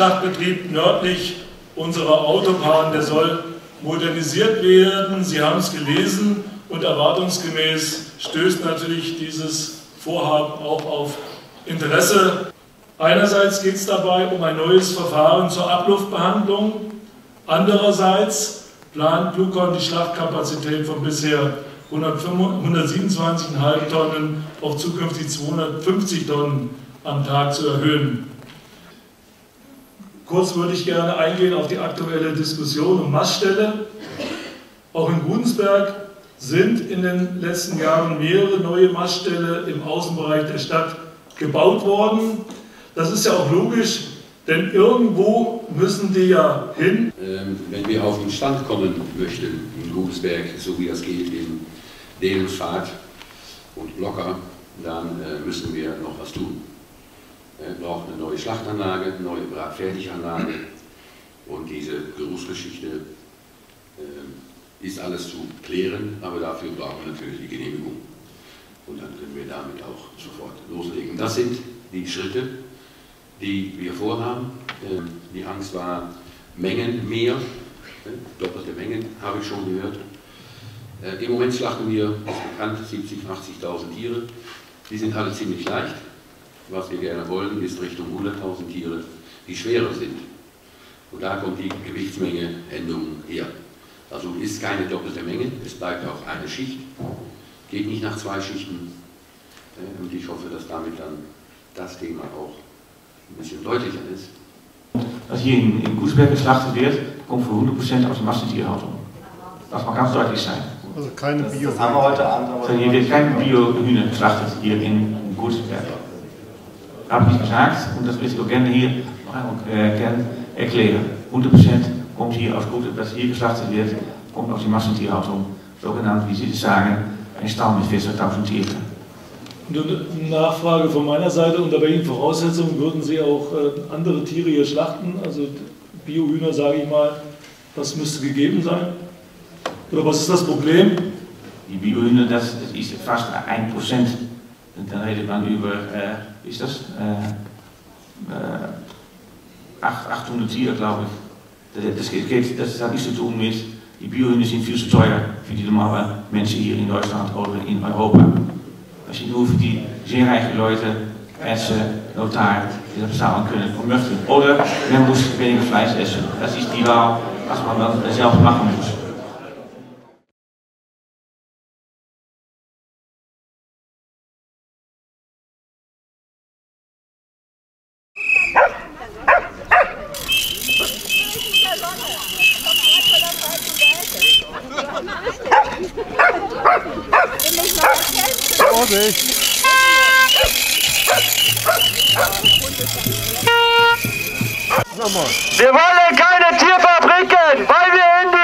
Schlachtbetrieb nördlich unserer Autobahn, der soll modernisiert werden. Sie haben es gelesen und erwartungsgemäß stößt natürlich dieses Vorhaben auch auf Interesse. Einerseits geht es dabei um ein neues Verfahren zur Abluftbehandlung. Andererseits plant Blucon die Schlachtkapazität von bisher 127,5 Tonnen auf zukünftig 250 Tonnen am Tag zu erhöhen. Kurz würde ich gerne eingehen auf die aktuelle Diskussion um Maststelle. Auch in Gudensberg sind in den letzten Jahren mehrere neue Mastställe im Außenbereich der Stadt gebaut worden. Das ist ja auch logisch, denn irgendwo müssen die ja hin. Ähm, wenn wir auf den Stand kommen möchten in Gudensberg, so wie das geht in Delensfahrt und Blocker, dann äh, müssen wir noch was tun. Wir brauchen eine neue Schlachtanlage, eine neue Bratfertiganlage und diese Berufsgeschichte äh, ist alles zu klären, aber dafür brauchen wir natürlich die Genehmigung. Und dann können wir damit auch sofort loslegen. Das sind die Schritte, die wir vorhaben. Ähm, die Angst war Mengen mehr, doppelte Mengen habe ich schon gehört. Äh, Im Moment schlachten wir, ist bekannt, 70.000, 80.000 Tiere. Die sind alle ziemlich leicht. Was wir gerne wollen, ist Richtung 100.000 Tiere, die schwerer sind. Und da kommt die Gewichtsmenge Änderung her. Also ist keine doppelte Menge, es bleibt auch eine Schicht, geht nicht nach zwei Schichten. Äh, und ich hoffe, dass damit dann das Thema auch ein bisschen deutlicher ist. Was hier in, in Goesberg geschlachtet wird, kommt für 100% aus der Massentierhaltung. Das mag ganz deutlich sein. Also keine Bio. Das haben wir heute Abend aber Also hier wird keine Bio-Hühner geschlachtet hier in, Goesberg. Habe ich gesagt und das will ich auch gerne hier noch einmal äh, gerne erklären. 100% kommt hier aus Gut, dass hier geschlachtet wird, kommt aus die Massentierhaltung. Zogenaamd, wie Sie das sagen, ein Stall mit 40.000 Tieren. Eine Nachfrage von meiner Seite. Unter welchen Voraussetzungen würden Sie auch äh, andere Tiere hier schlachten? Also Biohühner, sage ich mal, was müsste gegeben sein? Oder was ist das Problem? Die Biohühner, das, das ist fast 1%. Und dann redet man über, äh, ist das, äh, äh, 800 Tiere, glaube ich. Das, geht, das hat nichts zu tun mit, die Biohühner sind viel zu teuer für die normale Menschen hier in Deutschland oder in Europa. Als je nur für die sehr reiche Leute, Ärzte, Notar, die das bezahlen können und möchten. Oder man muss weniger Fleisch essen. Das ist die Wahl, was man dann zelf machen muss. Vorsicht! Wir wollen keine Tierfabriken, weil wir in